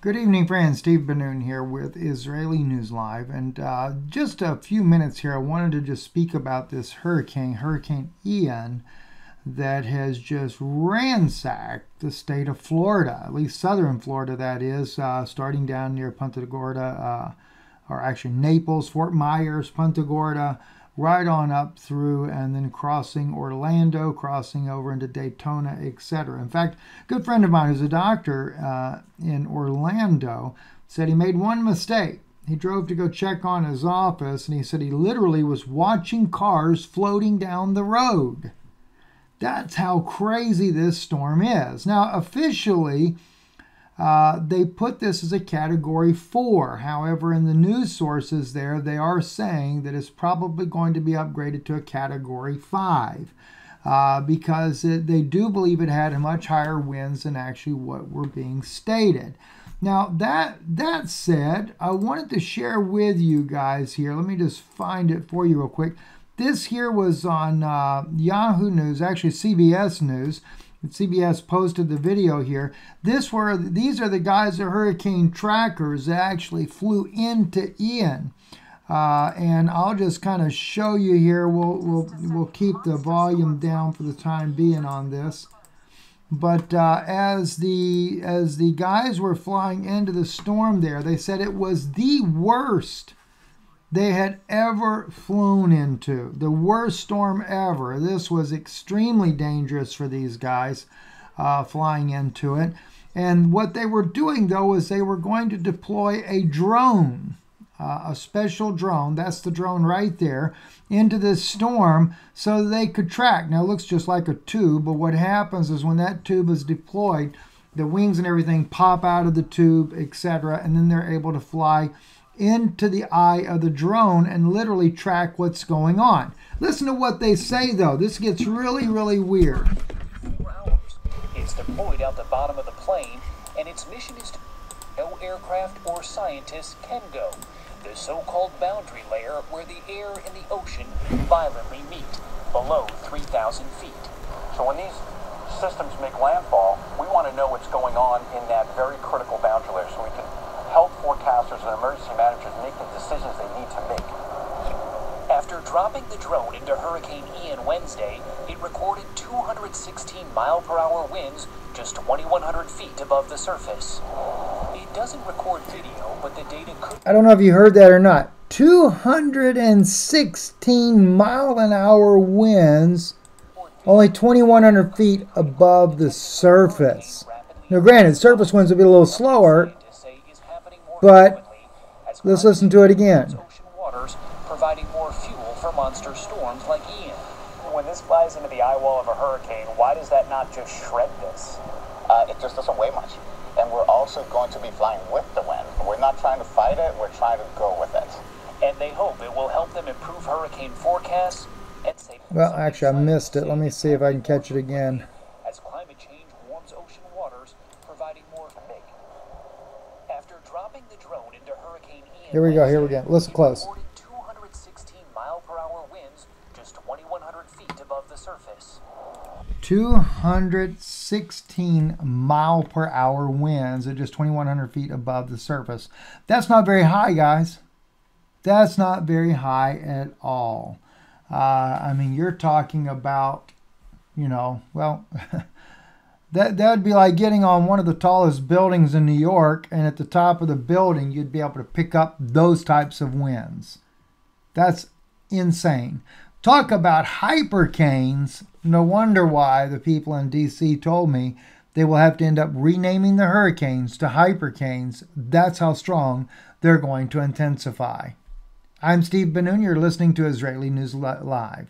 Good evening, friends. Steve Ben-Nun here with Israeli News Live. And uh, just a few minutes here, I wanted to just speak about this hurricane, Hurricane Ian, that has just ransacked the state of Florida, at least southern Florida, that is, uh, starting down near Punta Gorda, uh, or actually Naples, Fort Myers, Punta Gorda right on up through and then crossing Orlando, crossing over into Daytona, etc. In fact, a good friend of mine who's a doctor uh, in Orlando said he made one mistake. He drove to go check on his office and he said he literally was watching cars floating down the road. That's how crazy this storm is. Now, officially, uh, they put this as a category four. However, in the news sources there, they are saying that it's probably going to be upgraded to a category five. Uh, because it, they do believe it had much higher winds than actually what were being stated. Now that that said, I wanted to share with you guys here. Let me just find it for you real quick. This here was on uh, Yahoo News, actually CBS News. CBS posted the video here. This were these are the guys the hurricane trackers that actually flew into Ian. Uh, and I'll just kind of show you here. We'll, we'll, we'll keep the volume down for the time being on this. But uh, as the as the guys were flying into the storm there, they said it was the worst they had ever flown into. The worst storm ever. This was extremely dangerous for these guys uh, flying into it. And what they were doing, though, is they were going to deploy a drone, uh, a special drone, that's the drone right there, into this storm so they could track. Now, it looks just like a tube, but what happens is when that tube is deployed, the wings and everything pop out of the tube, etc., and then they're able to fly into the eye of the drone and literally track what's going on. Listen to what they say though. This gets really, really weird. It's deployed out the bottom of the plane, and its mission is to no aircraft or scientists can go. The so-called boundary layer where the air and the ocean violently meet, below 3,000 feet. So when these systems make landfall, we want to know what's going on in that very critical boundary layer so we can forecasters and emergency managers make the decisions they need to make. After dropping the drone into Hurricane Ian Wednesday, it recorded 216 mile per hour winds just 2,100 feet above the surface. It doesn't record video, but the data could. I don't know if you heard that or not. 216 mile an hour winds, only 2,100 feet above the surface. Now, granted, surface winds will be a little slower, but let's listen to it again. Waters providing more fuel for monster storms like Ian. When this flies into the eye wall of a hurricane, why does that not just shred this? Uh, it just doesn't weigh much. And we're also going to be flying with the wind. We're not trying to fight it, we're trying to go with it. And they hope it will help them improve hurricane forecasts and save. Well, actually, I missed it. Let me see if I can catch it again. As climate change warms ocean waters, providing more big. After dropping the drone into Hurricane Ian, Here we go, here we go. Listen close. 216 mile per hour winds just 2,100 feet above the surface. 216 mile per hour winds at just 2,100 feet above the surface. That's not very high, guys. That's not very high at all. Uh, I mean, you're talking about, you know, well, that that would be like getting on one of the tallest buildings in New York, and at the top of the building, you'd be able to pick up those types of winds. That's insane. Talk about hypercanes. No wonder why the people in DC told me they will have to end up renaming the hurricanes to hypercanes. That's how strong they're going to intensify. I'm Steve Ben-Nun. You're listening to Israeli News Live.